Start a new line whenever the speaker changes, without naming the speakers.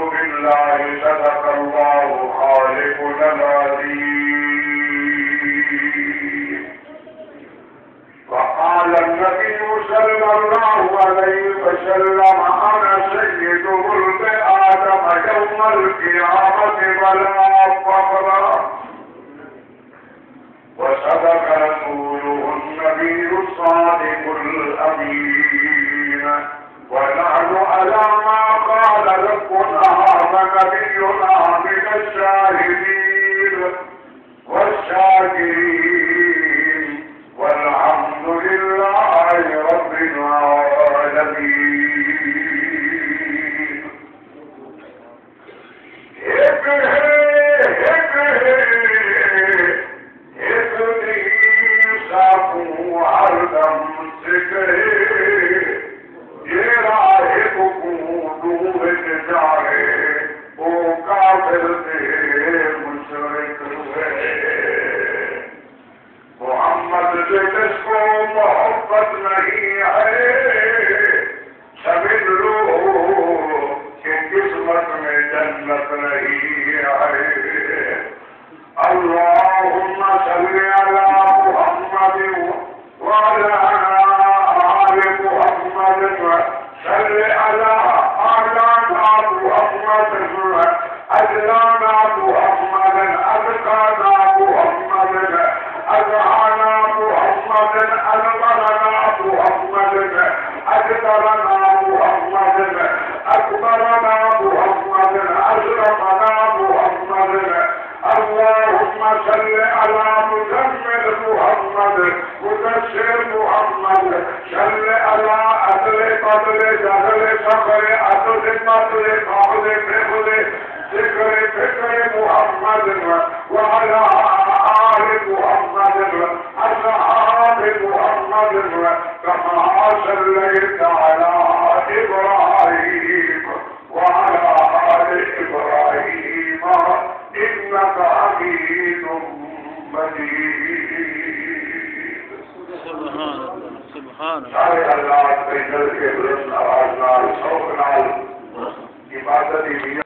بالله صدق الله خالقنا العظيم وقال النبي صلى الله عليه وسلم أنا سيد ولد آدم يوم القيامة ولا فخر وصدق رسوله النبي الصادق الأمين. ونحن على ما قال مگر شاہدی محمد سے جس کو محبت نہیں ہے سمجھ لو کہ قسمت میں جنت نہیں ہے اللهم صل على محمد وعلى آل محمد صل على آلانا محمد أجلانا محمد أذكانا أجدرنا محمد أكبرنا محمد أشرفنا محمد اللهم صل على مزمل محمد مدشر محمد صل على أدل قدل جهل صخر أدل قدل قابل فقل ذكر فكر محمد وعلى آل محمد أصحاب محمد كما صليت على إبراهيم وعلى آل إبراهيم إنك حميد مجيد
سبحان الله. سبحان الله
سارے اللہ کے دل کے بلند آواز نال شوق نال عبادت